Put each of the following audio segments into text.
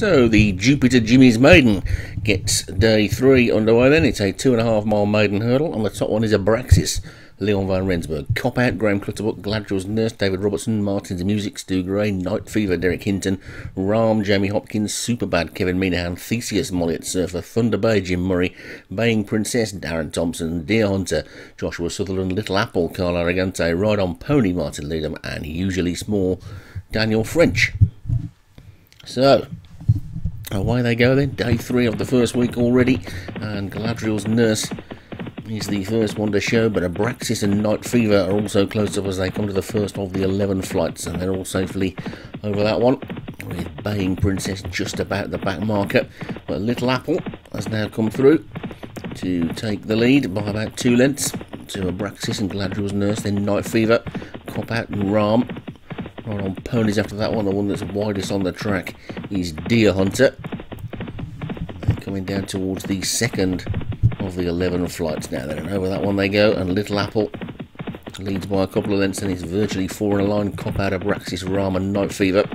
So the Jupiter Jimmy's Maiden gets day three underway then. It's a two and a half mile maiden hurdle. On the top one is Abraxas, Leon van Rensburg. Cop Out, Graham Clutterbuck, Galadriel's Nurse, David Robertson, Martin's Music, Stu Gray, Night Fever, Derek Hinton, Ram, Jamie Hopkins, Superbad, Kevin Minahan, Theseus, Molly Surfer, Thunder Bay, Jim Murray, Baying Princess, Darren Thompson, Deer Hunter, Joshua Sutherland, Little Apple, Carl Aragante, Ride on Pony, Martin Leadham, and Usually Small, Daniel French. So, away they go then. Day three of the first week already, and Galadriel's nurse is the first one to show, but Abraxas and Night Fever are also close up as they come to the first of the 11 flights, and they're all safely over that one, with Baying Princess just about the back marker. But Little Apple has now come through to take the lead by about two lengths to Abraxas and Galadriel's nurse, then Night Fever, Cop Out and Ram. On ponies after that one, the one that's widest on the track is Deer Hunter. Coming down towards the second of the 11 flights now. Then over that one they go, and Little Apple leads by a couple of lengths, and it's virtually four in a line. Cop out Abraxas, Rama, Night Fever.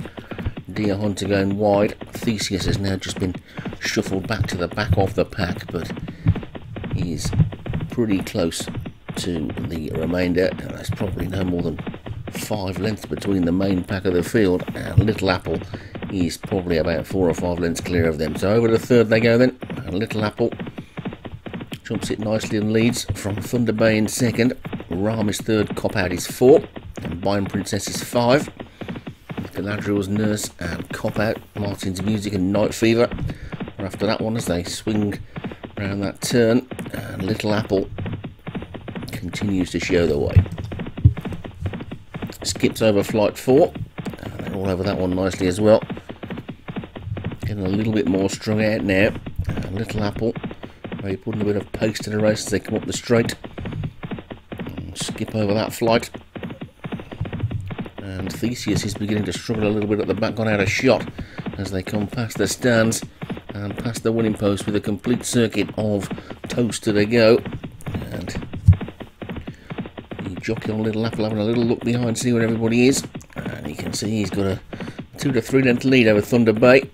Deer Hunter going wide. Theseus has now just been shuffled back to the back of the pack, but he's pretty close to the remainder, and that's probably no more than five lengths between the main pack of the field and Little Apple is probably about four or five lengths clear of them. So over the third they go then, and Little Apple jumps it nicely and leads from Thunder Bay in second. Ram is third, Cop Out is four, and Baying Princess is five. Galadriel's Nurse and Cop Out, Martin's Music and Night Fever are after that one as they swing around that turn, and Little Apple continues to show the way skips over flight 4 and they're all over that one nicely as well. Getting a little bit more strung out now. And little apple. Maybe putting a bit of pace to the race as they come up the straight. And skip over that flight. And Theseus is beginning to struggle a little bit at the back gone out of shot as they come past the stands and past the winning post with a complete circuit of Towcester to go jockey on Little Apple having a little look behind, to see where everybody is. And you can see he's got a two to three length lead over Thunder Bay.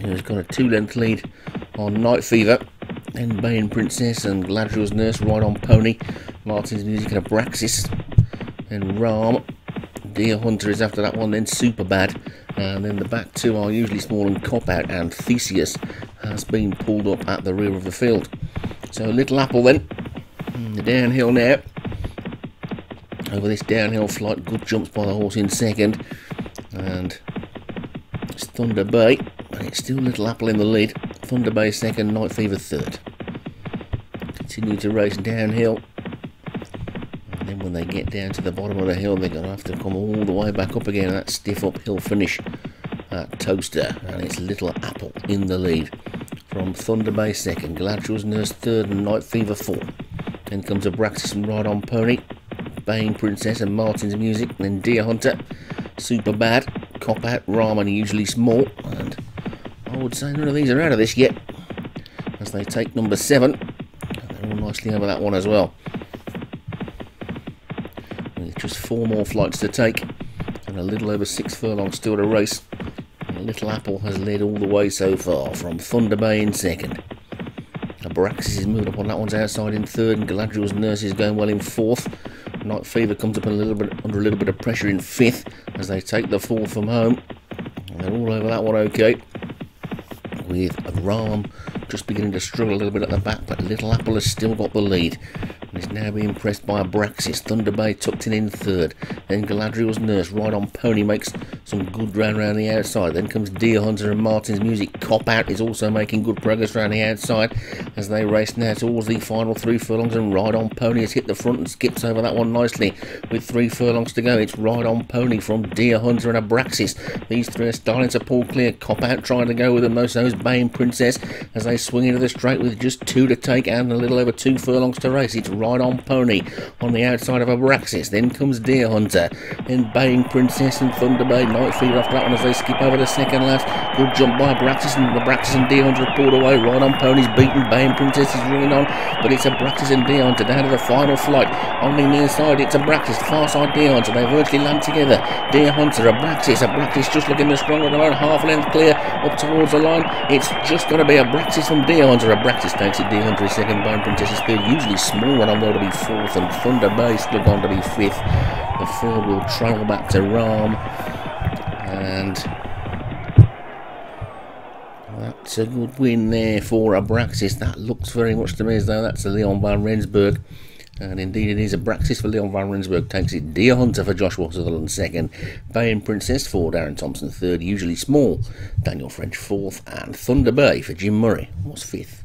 He's got a two length lead on Night Fever. Then Baying Princess and Galadriel's Nurse Ride on Pony. Martin's Music and Abraxas. Then Ram. Deer Hunter is after that one, then Super Bad. And then the back two are usually small and cop out, and Theseus has been pulled up at the rear of the field. So Little Apple then. The downhill now over this downhill flight. Good jumps by the horse in second. And it's Thunder Bay. And it's still Little Apple in the lead. Thunder Bay second, Night Fever third. Continue to race downhill. And then when they get down to the bottom of the hill, they're going to have to come all the way back up again. That stiff uphill finish at Towcester. And it's Little Apple in the lead. From Thunder Bay second, Galadriel's Nurse third, and Night Fever fourth. Then comes Abraxas and Ride on Pony. Baying Princess and Martin's Music, and then Deer Hunter, Super Bad, Cop Out, Ramen Usually Small, and I would say none of these are out of this yet, as they take number seven, and they're all nicely over that one as well. With just four more flights to take, and a little over six furlongs still to race. Little Apple has led all the way so far, from Thunder Bay in second. Abraxas is moving up on that one's outside in third, and Galadriel's Nurse is going well in fourth. Night Fever comes up a little bit under a little bit of pressure in fifth as they take the fall from home. And they're all over that one okay. With Ram just beginning to struggle a little bit at the back, but Little Apple has still got the lead and is now being pressed by Abraxas. Thunder Bay tucked in in third. Then Galadriel's Nurse Ride on Pony makes some good ground around the outside. Then comes Deer Hunter and Martin's Music. Cop Out is also making good progress around the outside as they race now towards the final three furlongs. And Ride on Pony has hit the front and skips over that one nicely with three furlongs to go. It's Ride on Pony from Deer Hunter and Abraxas. These three are starting to pull clear. Cop Out trying to go with them. Most those Baying Princess as they swing into the straight with just two to take and a little over two furlongs to race. It's Ride on Pony on the outside of Abraxas. Then comes Deer Hunter. Then Baying Princess and Thunder Bay. Night Fever off that one as they skip over the second last. Good jump by Abraxas and Abraxas and Deer Hunter have pulled away. Right on ponies beaten. Baying Princess is running on, but it's Abraxas and Deer Hunter down to the final flight. On the near side, it's Abraxas. Far side Deer Hunter. They virtually land together. Deer Hunter, Abraxas. Abraxas just looking the stronger moment. Half length clear up towards the line. It's just going to be Abraxas from Deer Hunter. Abraxas takes it. Deer Hunter is second. Baying Princess is third. Usually small one on there to be fourth, and Thunder Bay still going to be fifth. The field will trail back to Ram. And that's a good win there for Abraxas. That looks very much to me as though that's a Leon van Rensburg. And indeed it is a Abraxas for Leon van Rensburg takes it. Deer Hunter for Joshua Sutherland second. Baying Princess for Darren Thompson third. Usually small. Daniel French fourth. And Thunder Bay for Jim Murray was fifth.